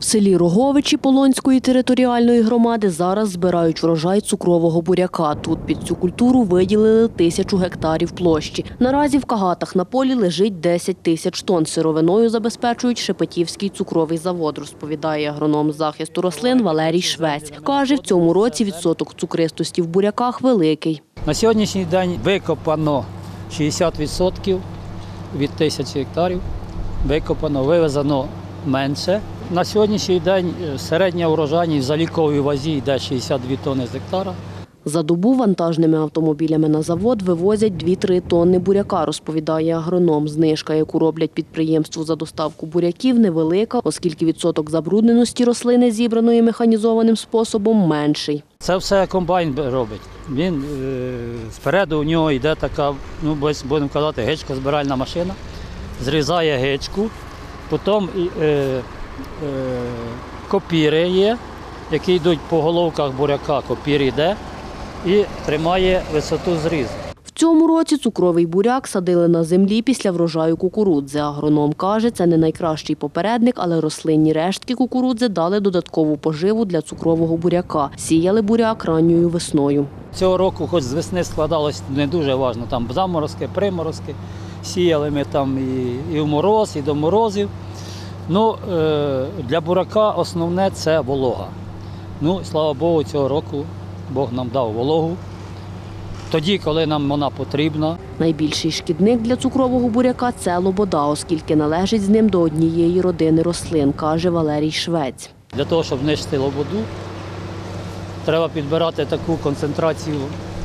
В селі Роговичі Полонської територіальної громади зараз збирають врожай цукрового буряка. Тут під цю культуру виділили тисячу гектарів площі. Наразі в кагатах на полі лежить 10 тисяч тонн. Сировиною забезпечують Шепетівський цукровий завод, розповідає агроном захисту рослин Валерій Швець. Каже, в цьому році відсоток цукристості в буряках великий. На сьогоднішній день викопано 60% від тисячі гектарів. Викопано, вивезено менше. На сьогоднішній день е, середня урожайність в заліковій вазі йде 62 тонни з гектара. За добу вантажними автомобілями на завод вивозять 2-3 тонни буряка, розповідає агроном. Знижка, яку роблять підприємству за доставку буряків, невелика, оскільки відсоток забрудненості рослини, зібраної механізованим способом, менший. Це все комбайн робить. Він е, спереду у нього йде така, ну будемо казати, гечко збиральна машина, зрізає гечку, потім е, копіри є, які йдуть по головках буряка, копір йде і тримає висоту зрізу. В цьому році цукровий буряк садили на землі після врожаю кукурудзи. Агроном каже, це не найкращий попередник, але рослинні рештки кукурудзи дали додаткову поживу для цукрового буряка. Сіяли буряк ранньою весною. Цього року, хоч з весни складалось не дуже важно, там заморозки, приморозки. Сіяли ми там і в мороз, і до морозів. Ну, е, для бурака основне це волога. Ну, слава Богу, цього року Бог нам дав вологу. Тоді, коли нам вона потрібна, Найбільший шкідник для цукрового буряка це лобода, оскільки належить з ним до однієї родини рослин, каже Валерій Швець. для того, щоб знищити лободу, треба підбирати таку концентрацію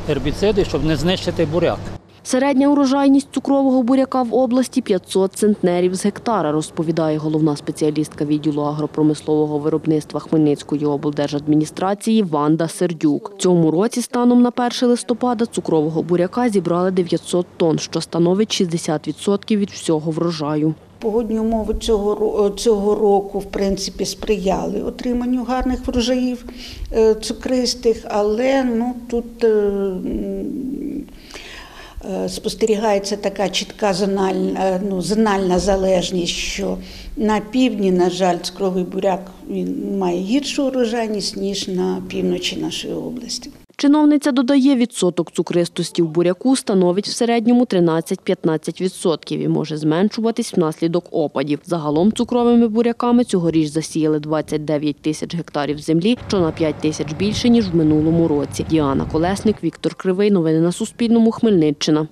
гербіциду, щоб не знищити буряк. Середня урожайність цукрового буряка в області 500 центнерів з гектара, розповідає головна спеціалістка відділу агропромислового виробництва Хмельницької облдержадміністрації Ванда Сердюк. Цьому році станом на 1 листопада цукрового буряка зібрали 900 тонн, що становить 60% від всього врожаю. Погодні умови цього, ро- цього року, в принципі, сприяли отриманню гарних врожаїв е, цукристих, але ну, тут е, е, спостерігається така чітка зональна, е, ну, зональна залежність, що на півдні, на жаль, цкровий буряк він має гіршу урожайність, ніж на півночі нашої області. Чиновниця додає, відсоток цукристості в буряку становить в середньому 13-15% і може зменшуватись внаслідок опадів. Загалом цукровими буряками цьогоріч засіяли 29 тисяч гектарів землі, що на 5 тисяч більше, ніж в минулому році. Діана Колесник, Віктор Кривий. Новини на Суспільному. Хмельниччина.